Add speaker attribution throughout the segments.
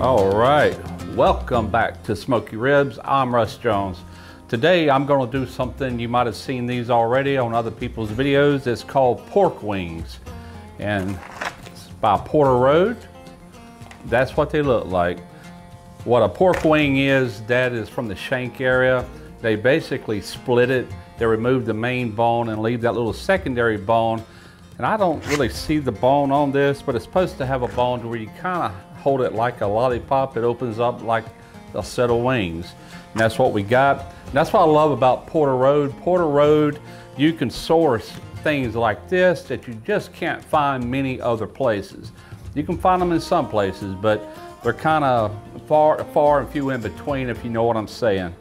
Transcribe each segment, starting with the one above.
Speaker 1: All right, welcome back to Smoky Ribs. I'm Russ Jones. Today I'm going to do something you might have seen these already on other people's videos. It's called pork wings and it's by Porter Road. That's what they look like. What a pork wing is, that is from the shank area. They basically split it. They remove the main bone and leave that little secondary bone. And I don't really see the bone on this, but it's supposed to have a bone where you kind of hold it like a lollipop. It opens up like a set of wings. And that's what we got. And that's what I love about Porter Road. Porter Road, you can source things like this that you just can't find many other places. You can find them in some places, but they're kind of far, far and few in between if you know what I'm saying.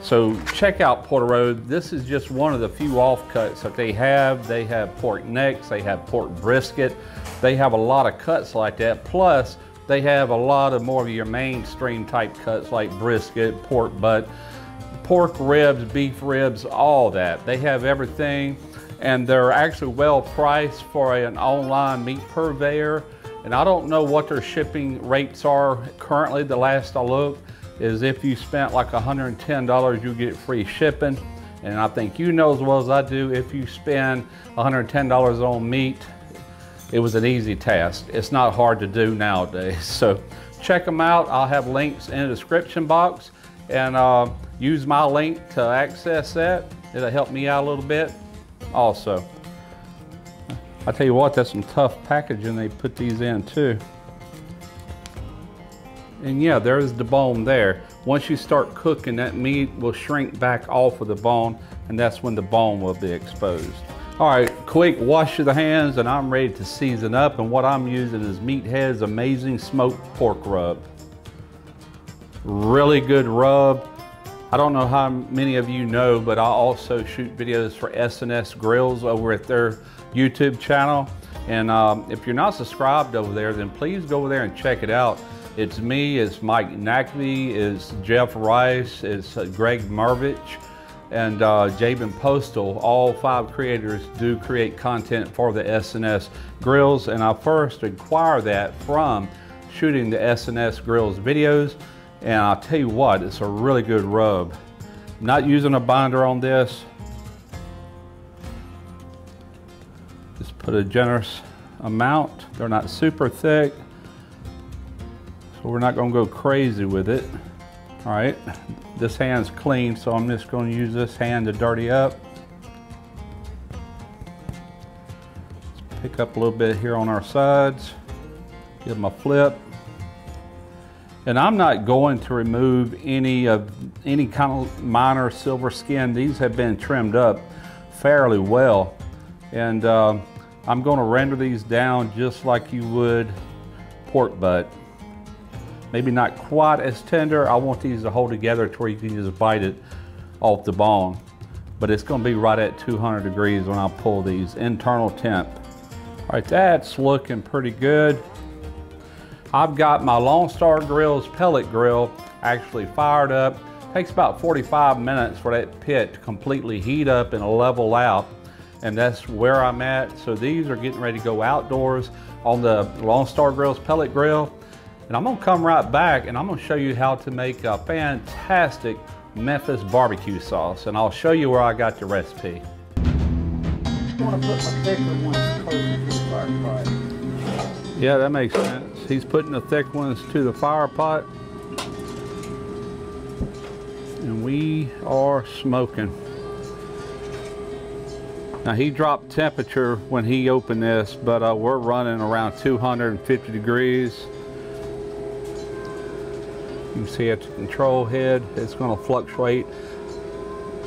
Speaker 1: So check out Porter Road. This is just one of the few offcuts that they have. They have pork necks, they have pork brisket. They have a lot of cuts like that. Plus, they have a lot of more of your mainstream type cuts like brisket, pork butt, pork ribs, beef ribs, all that. They have everything and they're actually well priced for an online meat purveyor. And I don't know what their shipping rates are currently. The last I looked is if you spent like $110, you get free shipping. And I think you know as well as I do, if you spend $110 on meat, it was an easy task. It's not hard to do nowadays. So check them out. I'll have links in the description box and uh, use my link to access that. It'll help me out a little bit also. I tell you what, that's some tough packaging they put these in too. And yeah, there's the bone there. Once you start cooking, that meat will shrink back off of the bone and that's when the bone will be exposed. All right, quick wash of the hands and I'm ready to season up. And what I'm using is Meathead's Amazing Smoked Pork Rub. Really good rub. I don't know how many of you know, but I also shoot videos for SNS Grills over at their YouTube channel. And um, if you're not subscribed over there, then please go over there and check it out. It's me, it's Mike Nackby, it's Jeff Rice, it's uh, Greg Mervich, and uh, Jabin Postal. All five creators do create content for the SNS Grills, and I first acquired that from shooting the SNS Grills videos. And I'll tell you what, it's a really good rub. I'm not using a binder on this. Just put a generous amount. They're not super thick. So we're not gonna go crazy with it. All right, this hand's clean, so I'm just gonna use this hand to dirty up. Let's pick up a little bit here on our sides. Give them a flip. And I'm not going to remove any of any kind of minor silver skin. These have been trimmed up fairly well. And um, I'm gonna render these down just like you would pork butt. Maybe not quite as tender. I want these to hold together to where you can just bite it off the bone. But it's gonna be right at 200 degrees when I pull these, internal temp. All right, that's looking pretty good. I've got my Lone Star Grillz pellet grill actually fired up. takes about 45 minutes for that pit to completely heat up and level out. And that's where I'm at. So these are getting ready to go outdoors on the Lone Star Grillz pellet grill. And I'm gonna come right back and I'm gonna show you how to make a fantastic Memphis barbecue sauce. And I'll show you where I got the recipe. Yeah, that makes sense. He's putting the thick ones to the fire pot. And we are smoking. Now he dropped temperature when he opened this, but uh, we're running around 250 degrees. You see at the control head, it's going to fluctuate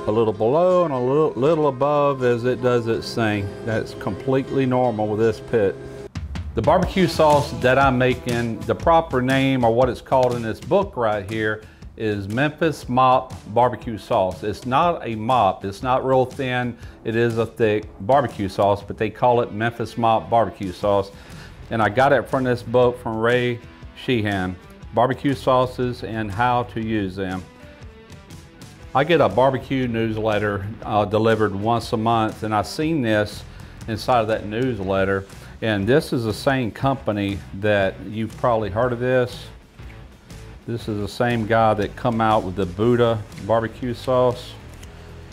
Speaker 1: a little below and a little, little above as it does its thing. That's completely normal with this pit. The barbecue sauce that I'm making, the proper name or what it's called in this book right here is Memphis Mop Barbecue Sauce. It's not a mop, it's not real thin, it is a thick barbecue sauce, but they call it Memphis Mop Barbecue Sauce. And I got it from this book from Ray Sheehan barbecue sauces and how to use them. I get a barbecue newsletter uh, delivered once a month and I've seen this inside of that newsletter and this is the same company that you've probably heard of this. This is the same guy that come out with the Buddha barbecue sauce.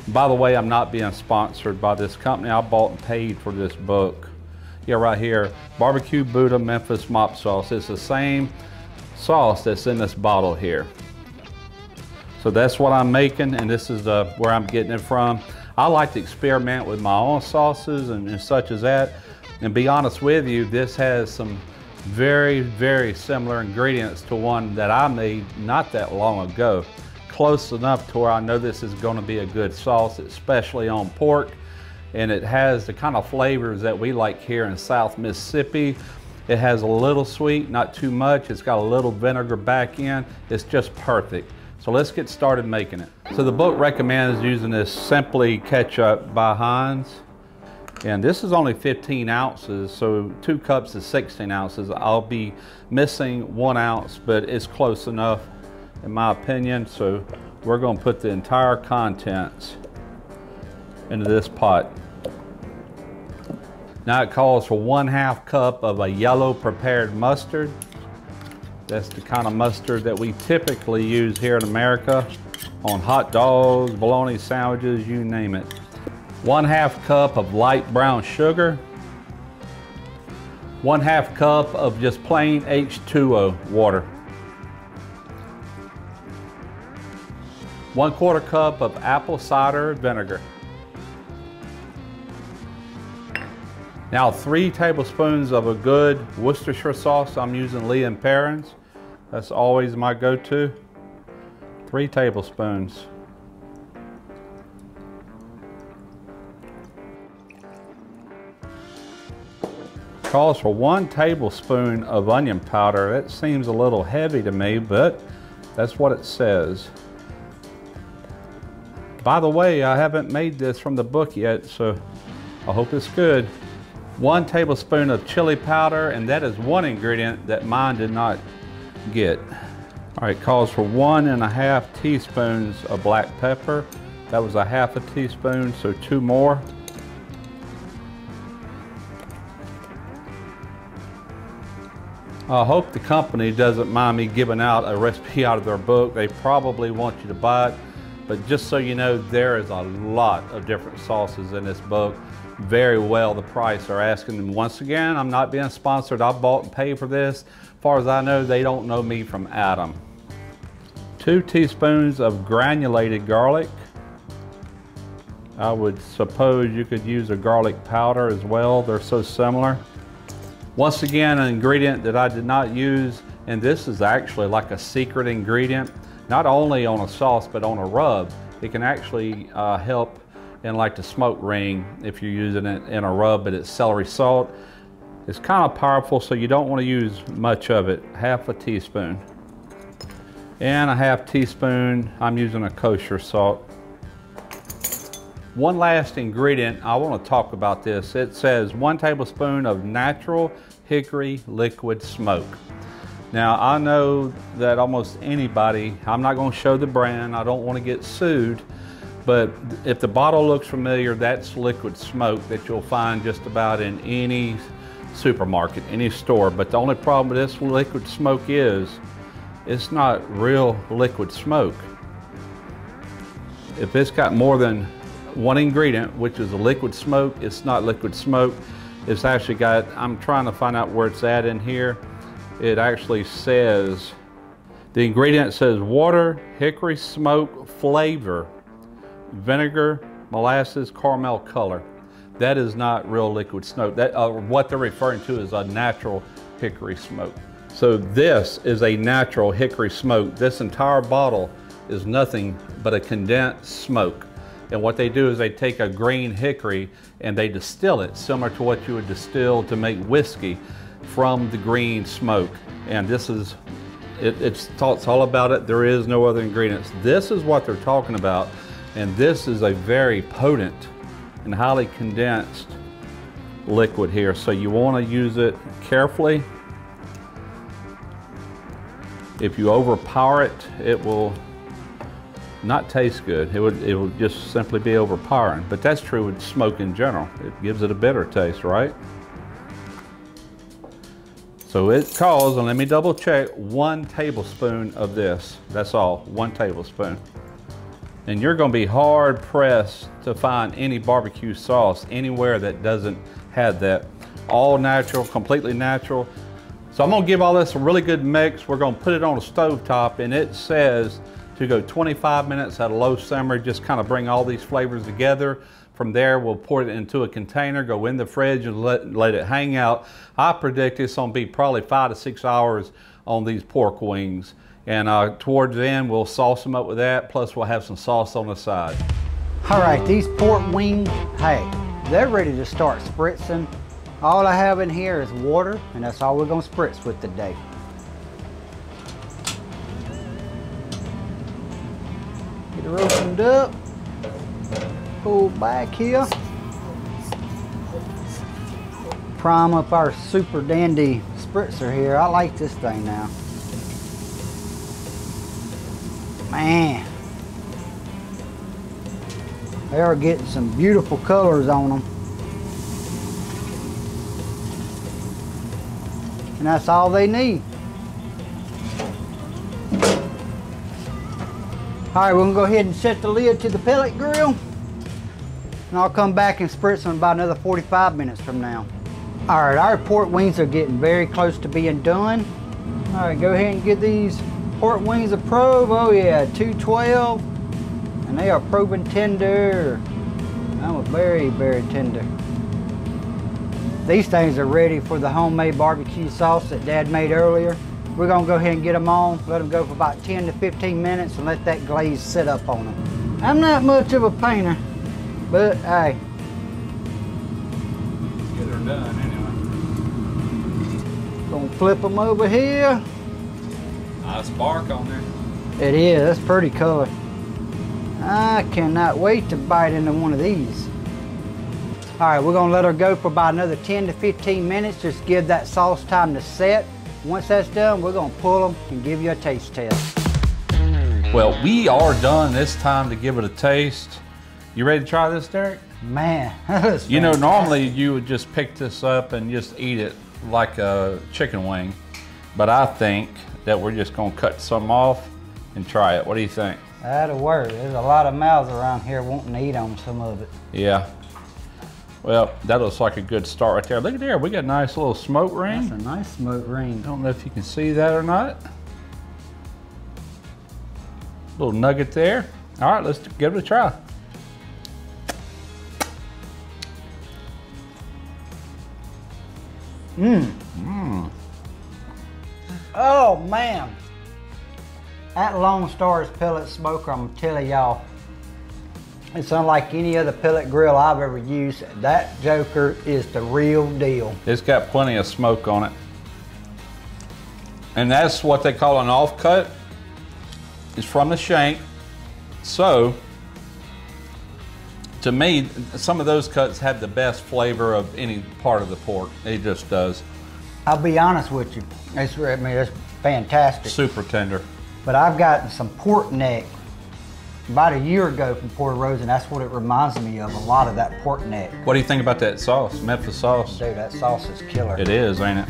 Speaker 1: By the way, I'm not being sponsored by this company. I bought and paid for this book. Yeah, right here, Barbecue Buddha Memphis Mop Sauce. It's the same sauce that's in this bottle here. So that's what I'm making, and this is uh, where I'm getting it from. I like to experiment with my own sauces and, and such as that. And be honest with you, this has some very, very similar ingredients to one that I made not that long ago. Close enough to where I know this is gonna be a good sauce, especially on pork. And it has the kind of flavors that we like here in South Mississippi. It has a little sweet, not too much. It's got a little vinegar back in. It's just perfect. So let's get started making it. So the book recommends using this Simply Ketchup by Heinz. And this is only 15 ounces, so two cups is 16 ounces. I'll be missing one ounce, but it's close enough in my opinion. So we're gonna put the entire contents into this pot. Now it calls for one half cup of a yellow prepared mustard. That's the kind of mustard that we typically use here in America on hot dogs, bologna sandwiches, you name it. One half cup of light brown sugar. One half cup of just plain H2O water. One quarter cup of apple cider vinegar. Now three tablespoons of a good Worcestershire sauce. I'm using Lea and Perrins. That's always my go-to. Three tablespoons. calls for one tablespoon of onion powder. It seems a little heavy to me, but that's what it says. By the way, I haven't made this from the book yet, so I hope it's good. One tablespoon of chili powder, and that is one ingredient that mine did not get. All right, calls for one and a half teaspoons of black pepper. That was a half a teaspoon, so two more. I hope the company doesn't mind me giving out a recipe out of their book. They probably want you to buy it, but just so you know, there is a lot of different sauces in this book. Very well the price they're asking. And once again, I'm not being sponsored. I bought and paid for this. As far as I know, they don't know me from Adam. Two teaspoons of granulated garlic. I would suppose you could use a garlic powder as well. They're so similar. Once again, an ingredient that I did not use, and this is actually like a secret ingredient, not only on a sauce, but on a rub. It can actually uh, help in like the smoke ring if you're using it in a rub, but it's celery salt. It's kind of powerful, so you don't want to use much of it. Half a teaspoon. And a half teaspoon, I'm using a kosher salt. One last ingredient, I want to talk about this. It says one tablespoon of natural hickory liquid smoke. Now I know that almost anybody, I'm not going to show the brand, I don't want to get sued, but if the bottle looks familiar, that's liquid smoke that you'll find just about in any supermarket, any store. But the only problem with this liquid smoke is, it's not real liquid smoke. If it's got more than one ingredient, which is a liquid smoke. It's not liquid smoke. It's actually got, I'm trying to find out where it's at in here. It actually says, the ingredient says water, hickory smoke, flavor, vinegar, molasses, caramel color. That is not real liquid smoke. That uh, What they're referring to is a natural hickory smoke. So this is a natural hickory smoke. This entire bottle is nothing but a condensed smoke. And what they do is they take a green hickory and they distill it, similar to what you would distill to make whiskey from the green smoke. And this is, it, it's talks all about it. There is no other ingredients. This is what they're talking about. And this is a very potent and highly condensed liquid here. So you want to use it carefully. If you overpower it, it will not taste good. It would, it would just simply be overpowering. But that's true with smoke in general. It gives it a bitter taste, right? So it calls, and let me double check, one tablespoon of this. That's all, one tablespoon. And you're gonna be hard pressed to find any barbecue sauce anywhere that doesn't have that. All natural, completely natural. So I'm gonna give all this a really good mix. We're gonna put it on a stove top and it says to go 25 minutes at a low simmer, just kind of bring all these flavors together. From there, we'll pour it into a container, go in the fridge and let, let it hang out. I predict it's gonna be probably five to six hours on these pork wings. And uh, towards the end, we'll sauce them up with that, plus we'll have some sauce on the side.
Speaker 2: All right, these pork wings, hey, they're ready to start spritzing. All I have in here is water, and that's all we're gonna spritz with today. Her opened up pull back here. Prime up our super dandy spritzer here. I like this thing now. Man. They are getting some beautiful colors on them. And that's all they need. All right, we're gonna go ahead and set the lid to the pellet grill and I'll come back and spritz them about another 45 minutes from now. All right, our pork wings are getting very close to being done. All right, go ahead and get these pork wings a probe. Oh yeah, 212, and they are probing tender. That was very, very tender. These things are ready for the homemade barbecue sauce that Dad made earlier. We're gonna go ahead and get them on, let them go for about 10 to 15 minutes and let that glaze sit up on them. I'm not much of a painter, but hey.
Speaker 1: Get her done anyway.
Speaker 2: Gonna flip them over here.
Speaker 1: Nice bark on there.
Speaker 2: It is, that's pretty color. I cannot wait to bite into one of these. All right, we're gonna let her go for about another 10 to 15 minutes. Just give that sauce time to set. Once that's done, we're gonna pull them and give you a taste test.
Speaker 1: Well, we are done this time to give it a taste. You ready to try this, Derek?
Speaker 2: Man,
Speaker 1: You know, normally you would just pick this up and just eat it like a chicken wing, but I think that we're just gonna cut some off and try it. What do you think?
Speaker 2: That'll work. There's a lot of mouths around here wanting to eat on some of it.
Speaker 1: Yeah. Well, that looks like a good start right there. Look at there, we got a nice little smoke ring.
Speaker 2: That's a nice smoke ring.
Speaker 1: Don't know if you can see that or not. Little nugget there. All right, let's give it a try.
Speaker 2: Mmm. Mmm. Oh man. That Lone Star's pellet smoker, I'm telling y'all, it's unlike any other pellet grill I've ever used. That Joker is the real deal.
Speaker 1: It's got plenty of smoke on it. And that's what they call an off cut. It's from the shank. So to me, some of those cuts have the best flavor of any part of the pork. It just does.
Speaker 2: I'll be honest with you. It's, I mean, it's fantastic.
Speaker 1: Super tender.
Speaker 2: But I've gotten some pork neck about a year ago from Porter Road's, and that's what it reminds me of, a lot of that pork neck.
Speaker 1: What do you think about that sauce, Memphis sauce?
Speaker 2: Dude, that sauce is killer.
Speaker 1: It is, ain't it?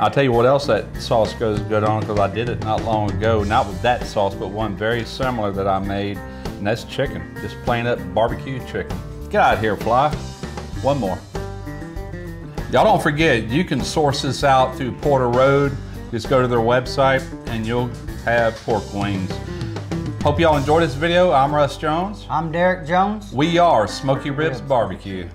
Speaker 1: I'll tell you what else that sauce goes good on, because I did it not long ago, not with that sauce, but one very similar that I made and that's chicken. Just plain up barbecue chicken. Get out of here, fly. One more. Y'all don't forget, you can source this out through Porter Road. Just go to their website and you'll have pork wings. Hope y'all enjoyed this video. I'm Russ Jones.
Speaker 2: I'm Derek Jones.
Speaker 1: We are Smoky Ribs Barbecue.